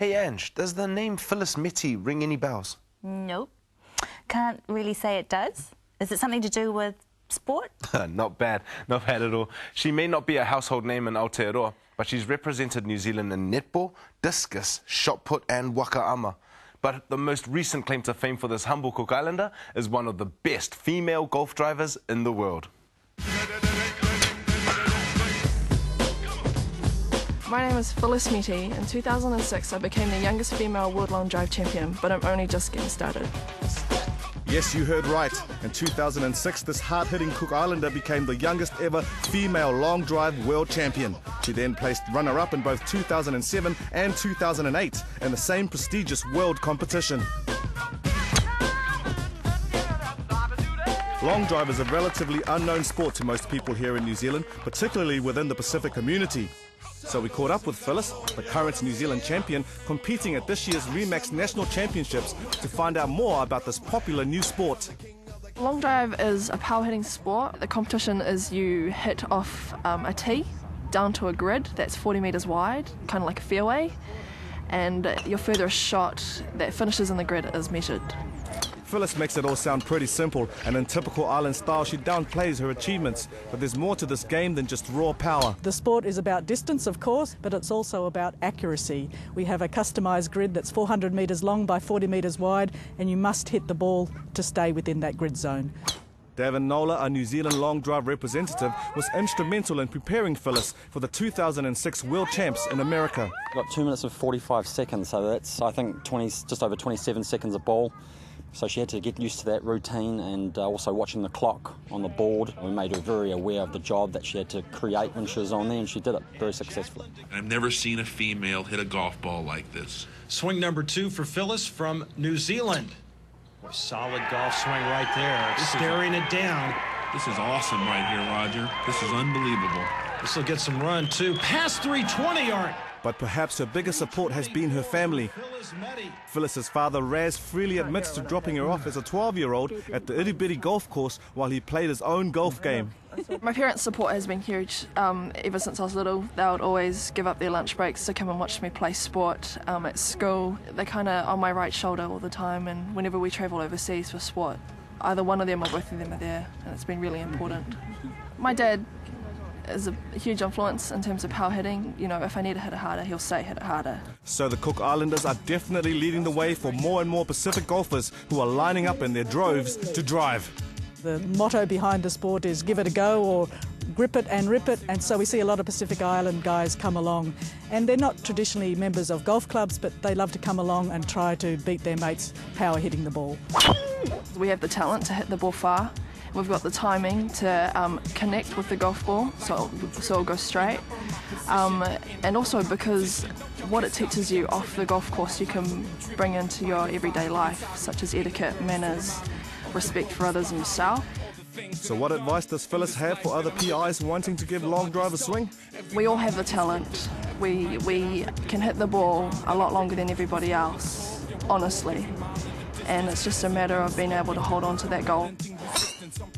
Hey Ange, does the name Phyllis Meti ring any bells? Nope. Can't really say it does. Is it something to do with sport? not bad, not bad at all. She may not be a household name in Aotearoa, but she's represented New Zealand in netball, discus, shot put and waka ama. But the most recent claim to fame for this humble Cook Islander is one of the best female golf drivers in the world. My name is Phyllis Meti. In 2006, I became the youngest female World Long Drive champion, but I'm only just getting started. Yes, you heard right. In 2006, this hard hitting Cook Islander became the youngest ever female long drive world champion. She then placed runner up in both 2007 and 2008 in the same prestigious world competition. Long drive is a relatively unknown sport to most people here in New Zealand, particularly within the Pacific community. So we caught up with Phyllis, the current New Zealand champion, competing at this year's Remax National Championships to find out more about this popular new sport. Long drive is a power hitting sport. The competition is you hit off um, a tee down to a grid that's 40 metres wide, kind of like a fairway, and your furthest shot that finishes in the grid is measured. Phyllis makes it all sound pretty simple, and in typical island style, she downplays her achievements. But there's more to this game than just raw power. The sport is about distance, of course, but it's also about accuracy. We have a customised grid that's 400 metres long by 40 metres wide, and you must hit the ball to stay within that grid zone. Davin Nola, a New Zealand long drive representative, was instrumental in preparing Phyllis for the 2006 World Champs in America. Got two minutes and 45 seconds, so that's I think 20, just over 27 seconds a ball. So she had to get used to that routine and uh, also watching the clock on the board. We made her very aware of the job that she had to create when she was on there, and she did it very successfully. I've never seen a female hit a golf ball like this. Swing number two for Phyllis from New Zealand. A solid golf swing right there, this staring it down. This is awesome right here, Roger. This is unbelievable. This will get some run too. Past 320, Art. But perhaps her biggest support has been her family. Phyllis's father, Raz, freely admits to dropping her off as a 12 year old at the itty bitty golf course while he played his own golf game. My parents' support has been huge um, ever since I was little. They would always give up their lunch breaks to come and watch me play sport um, at school. They're kind of on my right shoulder all the time, and whenever we travel overseas for sport, either one of them or both of them are there, and it's been really important. My dad is a huge influence in terms of power hitting. You know, if I need to hit it harder, he'll say hit it harder. So the Cook Islanders are definitely leading the way for more and more Pacific golfers who are lining up in their droves to drive. The motto behind the sport is give it a go or grip it and rip it, and so we see a lot of Pacific Island guys come along. And they're not traditionally members of golf clubs, but they love to come along and try to beat their mates power hitting the ball. We have the talent to hit the ball far. We've got the timing to um, connect with the golf ball so, so it'll go straight. Um, and also because what it teaches you off the golf course you can bring into your everyday life, such as etiquette, manners, respect for others and yourself. So what advice does Phyllis have for other PIs wanting to give long drive a swing? We all have the talent. We, we can hit the ball a lot longer than everybody else, honestly. And it's just a matter of being able to hold on to that goal and some